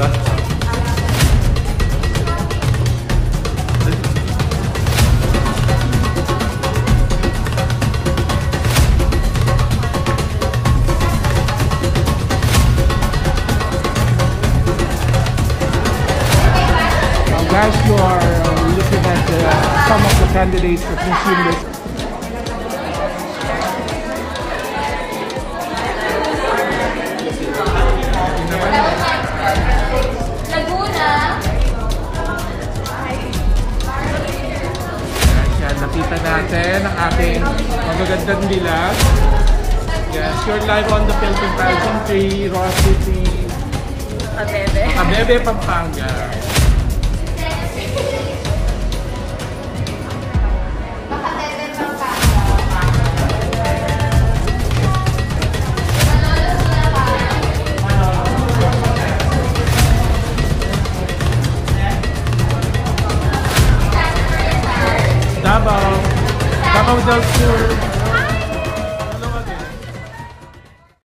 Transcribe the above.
last time. You are uh, looking at uh, some of the candidates for consumers nakita natin ang ating magagandang bilag. Yes, you're live on the Philippine Fashion 3, Ross City, Pabebe. Abebe, Pampanga. Come on, with those two.